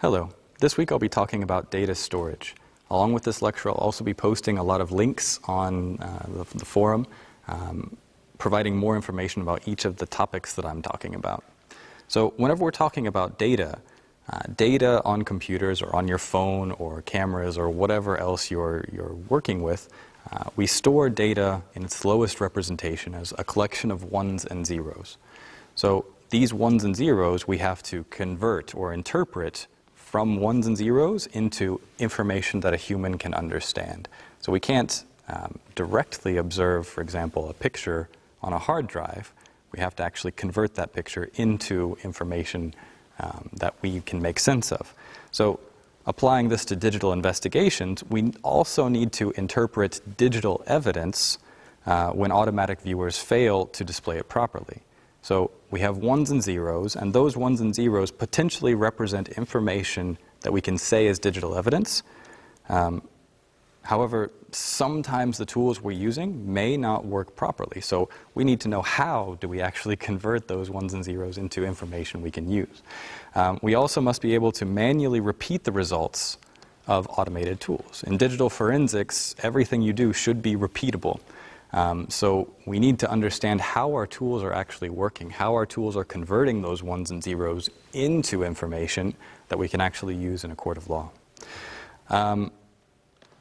Hello. This week I'll be talking about data storage. Along with this lecture, I'll also be posting a lot of links on uh, the, the, forum, um, providing more information about each of the topics that I'm talking about. So whenever we're talking about data, uh, data on computers or on your phone or cameras or whatever else you're, you're working with, uh, we store data in its lowest representation as a collection of ones and zeros. So these ones and zeros we have to convert or interpret from ones and zeros into information that a human can understand. So we can't um, directly observe, for example, a picture on a hard drive. We have to actually convert that picture into information um, that we can make sense of. So applying this to digital investigations, we also need to interpret digital evidence uh, when automatic viewers fail to display it properly. So we have ones and zeros, and those ones and zeros potentially represent information that we can say is digital evidence. Um, however, sometimes the tools we're using may not work properly. So we need to know how do we actually convert those ones and zeros into information we can use. Um, we also must be able to manually repeat the results of automated tools. In digital forensics, everything you do should be repeatable. Um, so we need to understand how our tools are actually working, how our tools are converting those ones and zeros into information that we can actually use in a court of law. Um,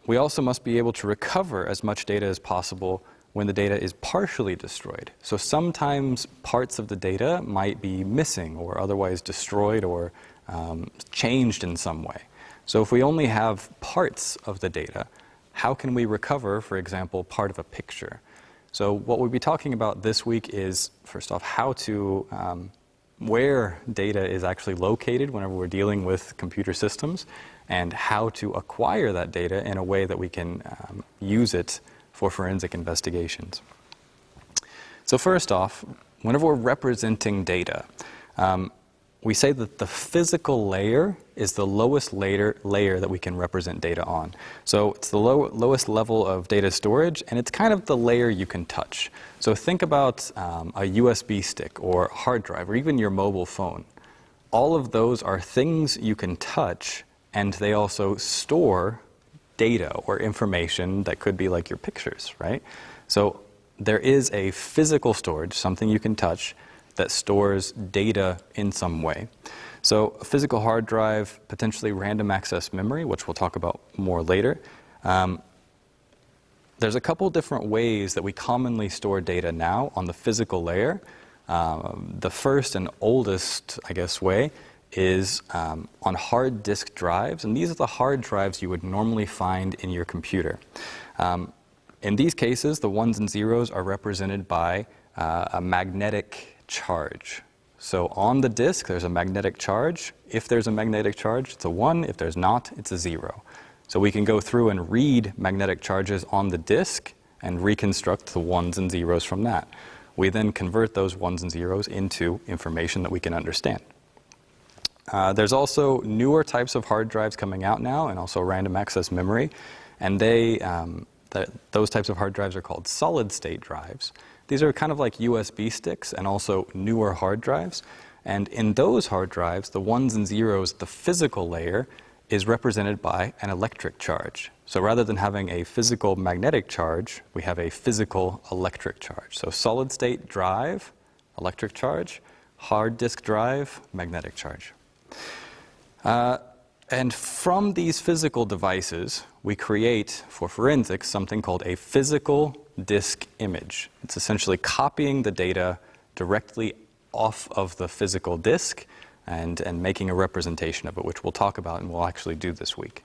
we also must be able to recover as much data as possible when the data is partially destroyed. So sometimes parts of the data might be missing or otherwise destroyed or um, changed in some way. So if we only have parts of the data, how can we recover, for example, part of a picture? So what we'll be talking about this week is, first off, how to, um, where data is actually located whenever we're dealing with computer systems, and how to acquire that data in a way that we can um, use it for forensic investigations. So first off, whenever we're representing data, um, we say that the physical layer is the lowest layer, layer that we can represent data on. So it's the low, lowest level of data storage, and it's kind of the layer you can touch. So think about um, a USB stick or hard drive or even your mobile phone. All of those are things you can touch, and they also store data or information that could be like your pictures, right? So there is a physical storage, something you can touch, that stores data in some way. So a physical hard drive, potentially random access memory, which we'll talk about more later. Um, there's a couple different ways that we commonly store data now on the physical layer. Um, the first and oldest, I guess, way is um, on hard disk drives, and these are the hard drives you would normally find in your computer. Um, in these cases, the ones and zeros are represented by uh, a magnetic charge. So on the disk, there's a magnetic charge. If there's a magnetic charge, it's a 1. If there's not, it's a 0. So we can go through and read magnetic charges on the disk and reconstruct the ones and zeros from that. We then convert those ones and zeros into information that we can understand. Uh, there's also newer types of hard drives coming out now and also random access memory. And they, um, th those types of hard drives are called solid state drives. These are kind of like USB sticks and also newer hard drives. And in those hard drives, the ones and zeros, the physical layer, is represented by an electric charge. So rather than having a physical magnetic charge, we have a physical electric charge. So solid state drive, electric charge, hard disk drive, magnetic charge. Uh, and from these physical devices, we create, for forensics, something called a physical disk image. It's essentially copying the data directly off of the physical disk and, and making a representation of it, which we'll talk about and we'll actually do this week.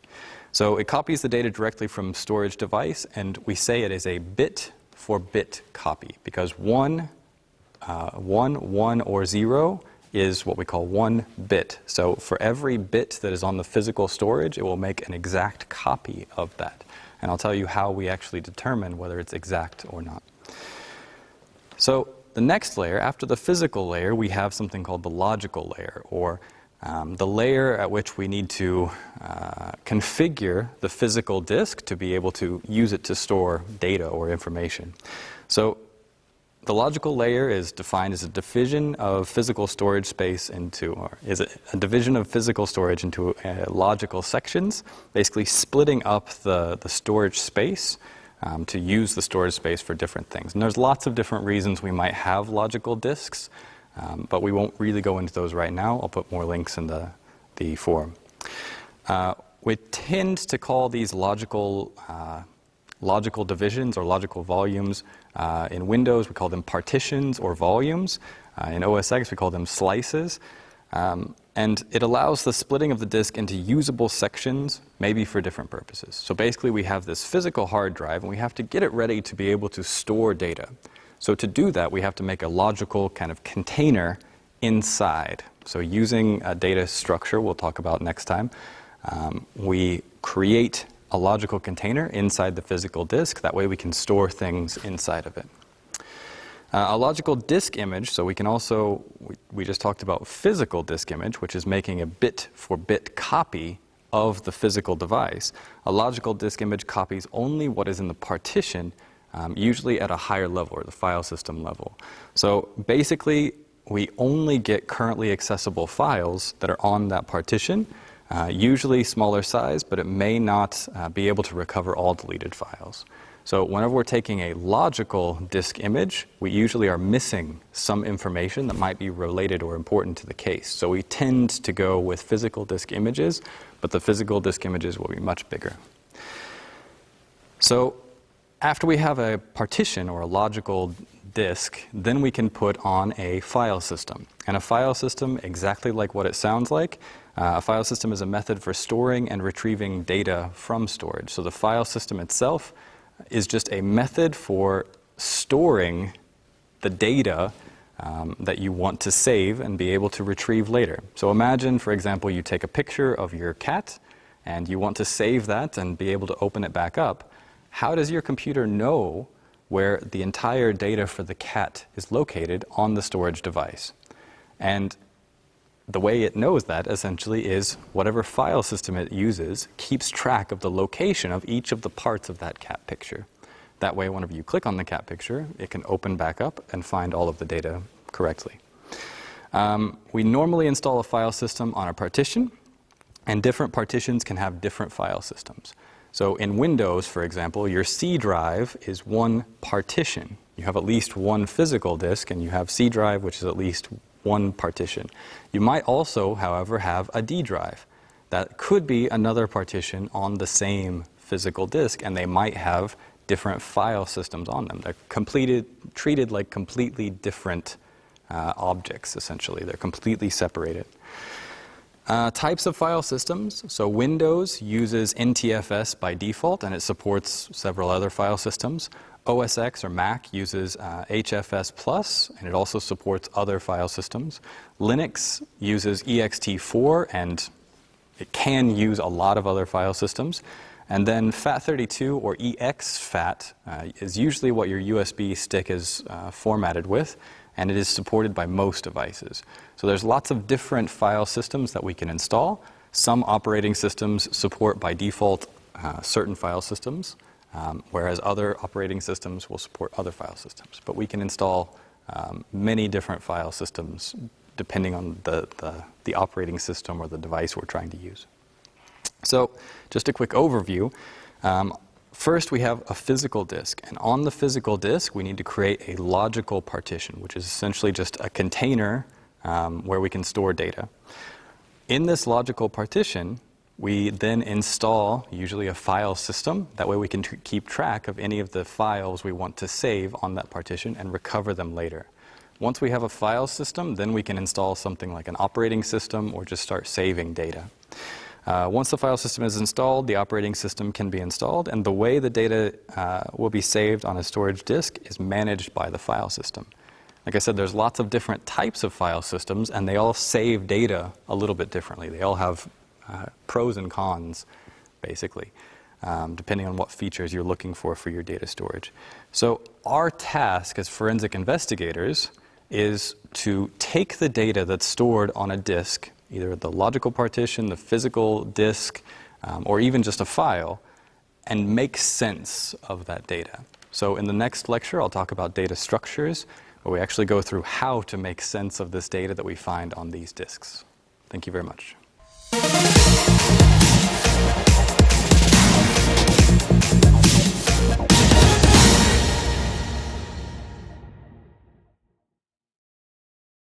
So it copies the data directly from storage device, and we say it is a bit for bit copy because one, uh, one, one, or zero is what we call one bit. So for every bit that is on the physical storage, it will make an exact copy of that. And I'll tell you how we actually determine whether it's exact or not. So the next layer, after the physical layer, we have something called the logical layer, or um, the layer at which we need to uh, configure the physical disk to be able to use it to store data or information. So the logical layer is defined as a division of physical storage space into, or is a division of physical storage into uh, logical sections, basically splitting up the, the storage space um, to use the storage space for different things. And there's lots of different reasons we might have logical disks, um, but we won't really go into those right now. I'll put more links in the, the forum. Uh, we tend to call these logical, uh, logical divisions or logical volumes. Uh, in Windows, we call them partitions or volumes. Uh, in OS X, we call them slices. Um, and it allows the splitting of the disk into usable sections, maybe for different purposes. So basically, we have this physical hard drive, and we have to get it ready to be able to store data. So to do that, we have to make a logical kind of container inside. So using a data structure, we'll talk about next time, um, we create a logical container inside the physical disk. That way we can store things inside of it. Uh, a logical disk image, so we can also, we, we, just talked about physical disk image, which is making a bit for bit copy of the physical device. A logical disk image copies only what is in the partition, um, usually at a higher level or the file system level. So basically, we only get currently accessible files that are on that partition, uh, usually smaller size, but it may not uh, be able to recover all deleted files. So whenever we're taking a logical disk image, we usually are missing some information that might be related or important to the case. So we tend to go with physical disk images, but the physical disk images will be much bigger. So after we have a partition or a logical disk, then we can put on a file system. And a file system, exactly like what it sounds like, uh, a file system is a method for storing and retrieving data from storage. So the file system itself is just a method for storing the data um, that you want to save and be able to retrieve later. So imagine, for example, you take a picture of your cat and you want to save that and be able to open it back up. How does your computer know where the entire data for the cat is located on the storage device? And the way it knows that essentially is whatever file system it uses keeps track of the location of each of the parts of that cat picture. That way, whenever you click on the cat picture, it can open back up and find all of the data correctly. Um, we normally install a file system on a partition, and different partitions can have different file systems. So in Windows, for example, your C drive is one partition. You have at least one physical disk, and you have C drive, which is at least one partition. You might also, however, have a D drive. That could be another partition on the same physical disk, and they might have different file systems on them. They're completed, treated like completely different uh, objects, essentially. They're completely separated. Uh, types of file systems. So Windows uses NTFS by default, and it supports several other file systems. OS X or Mac uses uh, HFS Plus, and it also supports other file systems. Linux uses ext4, and it can use a lot of other file systems. And then FAT32 or exFAT uh, is usually what your USB stick is uh, formatted with, and it is supported by most devices. So there's lots of different file systems that we can install. Some operating systems support by default uh, certain file systems um, whereas other operating systems will support other file systems. But we can install um, many different file systems depending on the, the, the, operating system or the device we're trying to use. So just a quick overview. Um, first, we have a physical disk. And on the physical disk, we need to create a logical partition, which is essentially just a container um, where we can store data. In this logical partition, we then install usually a file system. That way we can keep track of any of the files we want to save on that partition and recover them later. Once we have a file system, then we can install something like an operating system or just start saving data. Uh, once the file system is installed, the operating system can be installed, and the way the data uh, will be saved on a storage disk is managed by the file system. Like I said, there's lots of different types of file systems, and they all save data a little bit differently. They all have uh, pros and cons, basically, um, depending on what features you're looking for for your data storage. So our task as forensic investigators is to take the data that's stored on a disk, either the logical partition, the physical disk, um, or even just a file, and make sense of that data. So in the next lecture, I'll talk about data structures, where we actually go through how to make sense of this data that we find on these disks. Thank you very much. Thank you.